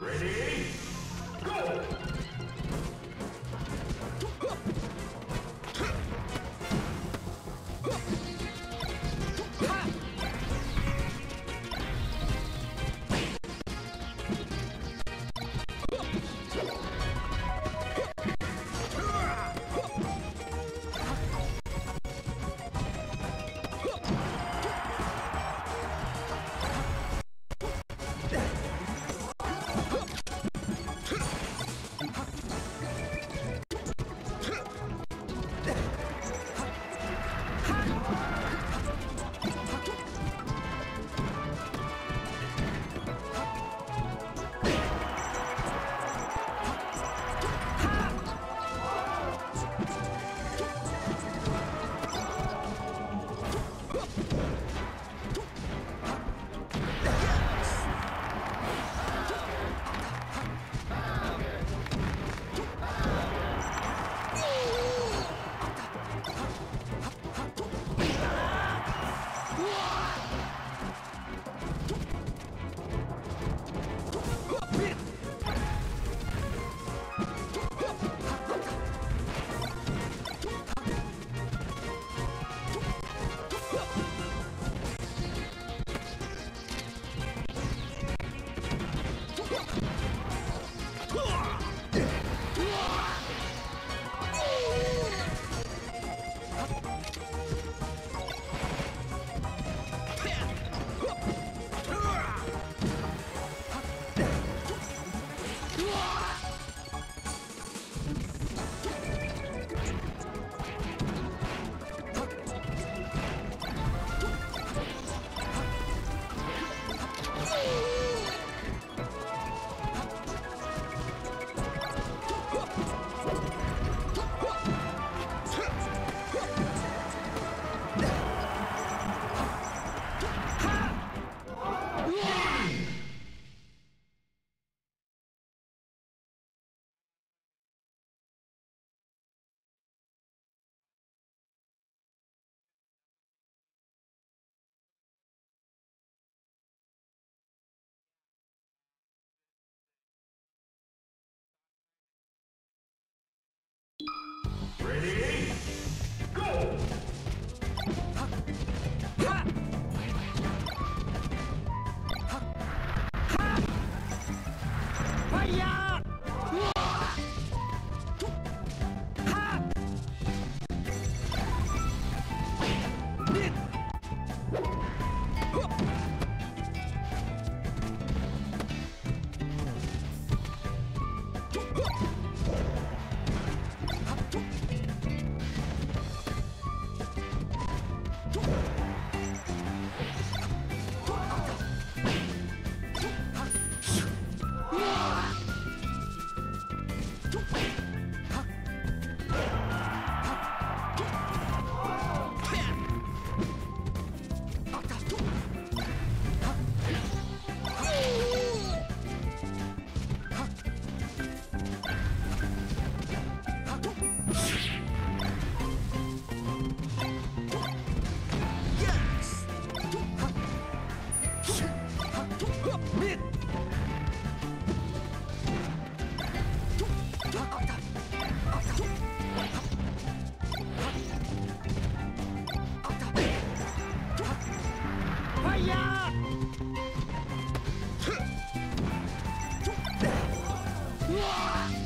Ready? Go! Wait. 呀！哼！哇！